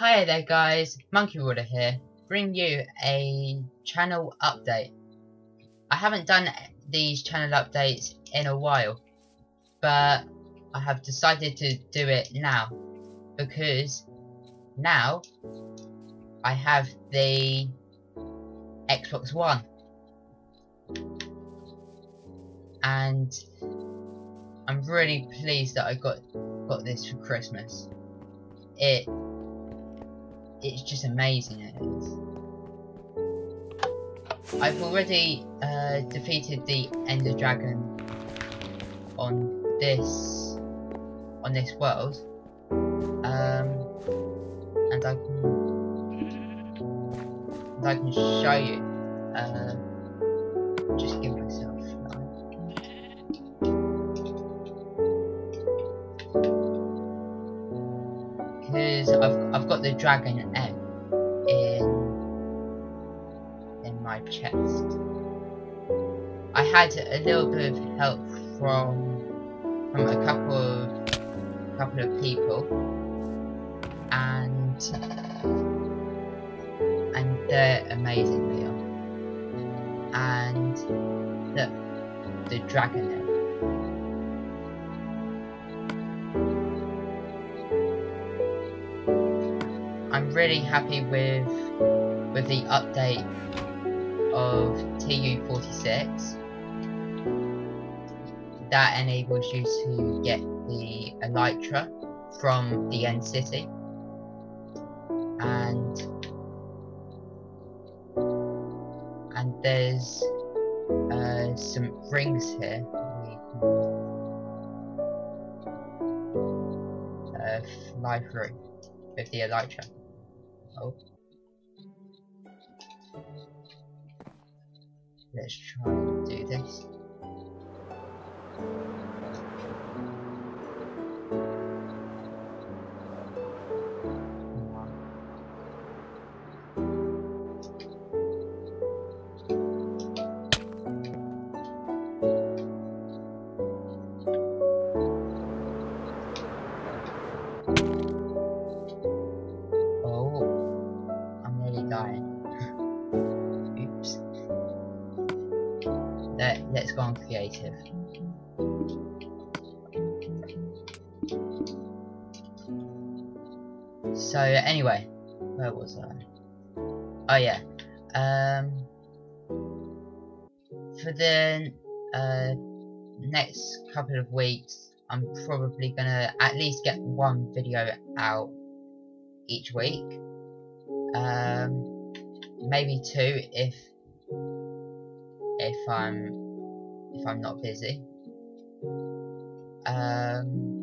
Hi there guys, Monkey Ruler here, bring you a channel update. I haven't done these channel updates in a while, but I have decided to do it now, because now I have the Xbox One. And I'm really pleased that I got got this for Christmas. It it's just amazing it. I've already uh, defeated the Ender Dragon on this on this world, um, and I can and I can show you. Uh, just give Because I've I've got the dragon egg in in my chest. I had a little bit of help from from a couple of couple of people and and they're amazing they are. And the the dragon egg. I'm really happy with with the update of TU46 that enables you to get the Elytra from the end city. And and there's uh, some rings here. Uh, fly through with the Elytra oh let's try and do this dying. Oops. Let, let's go on creative. So anyway, where was I? Oh yeah. Um for the uh next couple of weeks I'm probably gonna at least get one video out each week. Um maybe two if if I'm if I'm not busy. Um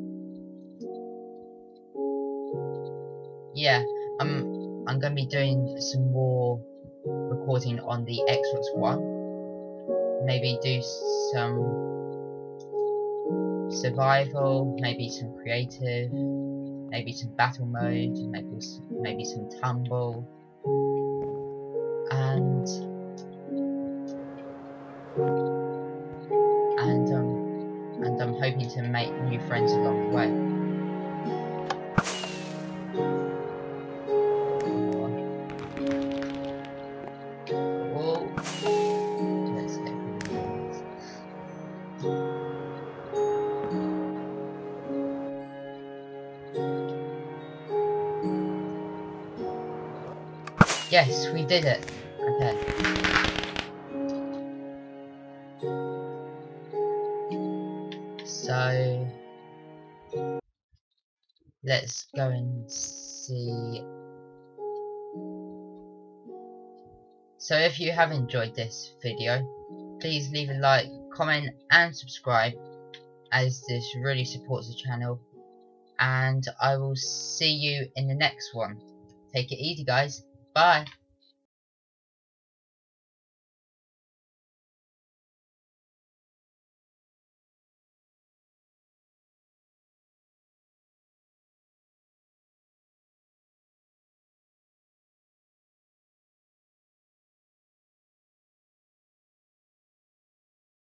yeah, I'm I'm gonna be doing some more recording on the Xbox One. Maybe do some survival, maybe some creative, maybe some battle mode, maybe maybe some tumble, and and um and I'm hoping to make new friends along the way. Yes, we did it. Okay. So let's go and see. So if you have enjoyed this video, please leave a like, comment and subscribe as this really supports the channel and I will see you in the next one. Take it easy guys. Bye.